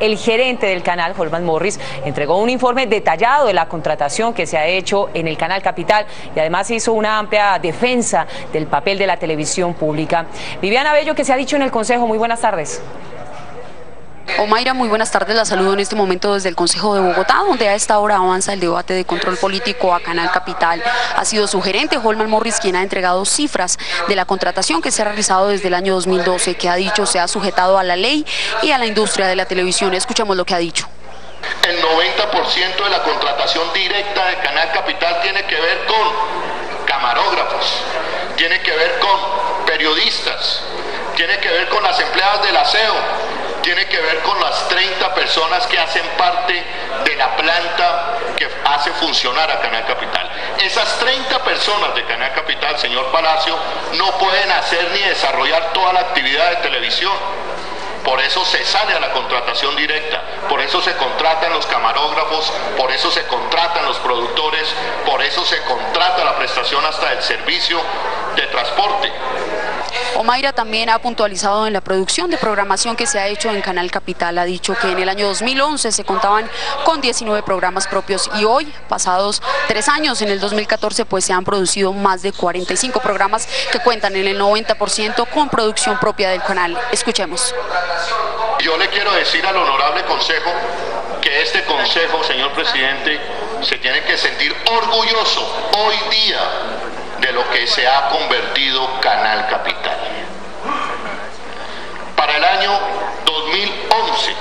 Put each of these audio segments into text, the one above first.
El gerente del canal, Holman Morris, entregó un informe detallado de la contratación que se ha hecho en el canal Capital y además hizo una amplia defensa del papel de la televisión pública. Viviana Bello, que se ha dicho en el Consejo, muy buenas tardes. Omaira, muy buenas tardes. La saludo en este momento desde el Consejo de Bogotá, donde a esta hora avanza el debate de control político a Canal Capital. Ha sido su gerente, Holman Morris, quien ha entregado cifras de la contratación que se ha realizado desde el año 2012, que ha dicho se ha sujetado a la ley y a la industria de la televisión. Escuchemos lo que ha dicho. El 90% de la contratación directa de Canal Capital tiene que ver con camarógrafos, tiene que ver con periodistas, tiene que ver con las empleadas del aseo, tiene que ver con las 30 personas que hacen parte de la planta que hace funcionar a Canal Capital. Esas 30 personas de Canal Capital, señor Palacio, no pueden hacer ni desarrollar toda la actividad de televisión. Por eso se sale a la contratación directa, por eso se contratan los camarógrafos, por eso se contratan los productores, se contrata la prestación hasta el servicio de transporte. Omaira también ha puntualizado en la producción de programación que se ha hecho en Canal Capital. Ha dicho que en el año 2011 se contaban con 19 programas propios y hoy, pasados tres años, en el 2014, pues se han producido más de 45 programas que cuentan en el 90% con producción propia del canal. Escuchemos. Yo le quiero decir al honorable consejo que este consejo, señor presidente, se tiene que sentir orgulloso hoy día de lo que se ha convertido Canal Capital. Para el año 2011,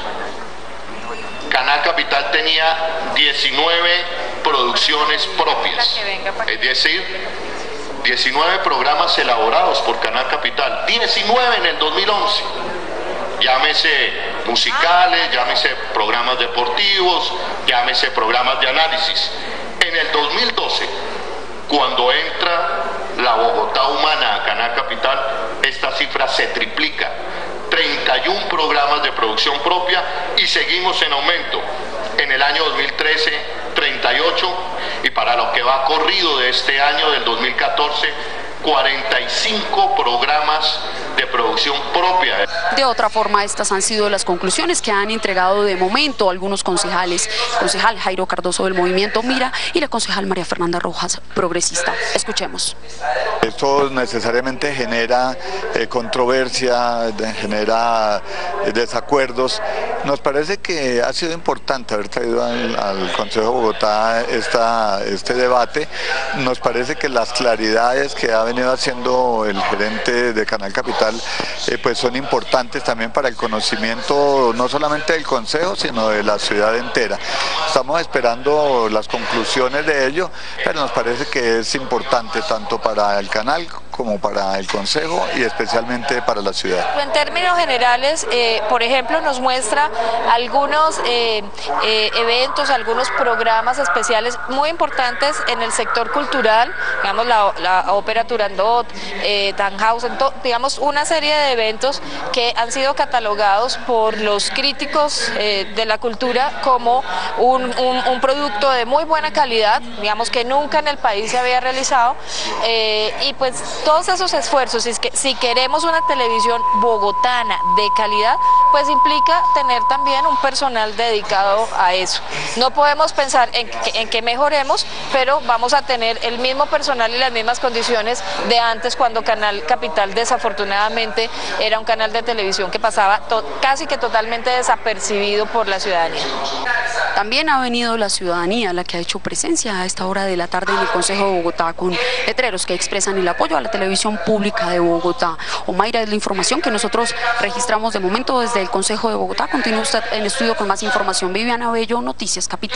Canal Capital tenía 19 producciones propias, es decir, 19 programas elaborados por Canal Capital, 19 en el 2011 llámese musicales, llámese programas deportivos, llámese programas de análisis. En el 2012, cuando entra la Bogotá Humana a Canal Capital, esta cifra se triplica. 31 programas de producción propia y seguimos en aumento. En el año 2013, 38 y para lo que va corrido de este año, del 2014, 45 programas de producción propia. De otra forma, estas han sido las conclusiones que han entregado de momento algunos concejales, el concejal Jairo Cardoso del Movimiento Mira y la concejal María Fernanda Rojas, progresista. Escuchemos. Esto necesariamente genera eh, controversia, genera eh, desacuerdos. Nos parece que ha sido importante haber traído al, Consejo de Bogotá esta, este debate. Nos parece que las claridades que ha venido haciendo el gerente de Canal Capital eh, pues son importantes también para el conocimiento no solamente del Consejo, sino de la ciudad entera. Estamos esperando las conclusiones de ello, pero nos parece que es importante tanto para el canal como para el Consejo y especialmente para la ciudad. En términos generales, eh, por ejemplo, nos muestra algunos eh, eh, eventos, algunos programas especiales muy importantes en el sector cultural, digamos la, ópera Turandot, Tannhausen, digamos una serie de eventos que han sido catalogados por los críticos de la cultura como un, un, producto de muy buena calidad, digamos que nunca en el país se había realizado y pues todos esos esfuerzos, si, queremos una televisión bogotana de calidad, pues implica tener también un personal dedicado a eso. No podemos pensar en que, en que mejoremos, pero vamos a tener el mismo personal y las mismas condiciones de antes cuando Canal Capital desafortunadamente era un canal de televisión que pasaba casi que totalmente desapercibido por la ciudadanía. También ha venido la ciudadanía, la que ha hecho presencia a esta hora de la tarde en el Consejo de Bogotá con letreros que expresan el apoyo a la televisión pública de Bogotá. Omaira es la información que nosotros registramos de momento desde el Consejo de Bogotá. Continúa usted en estudio con más información. Viviana Bello, Noticias Capital.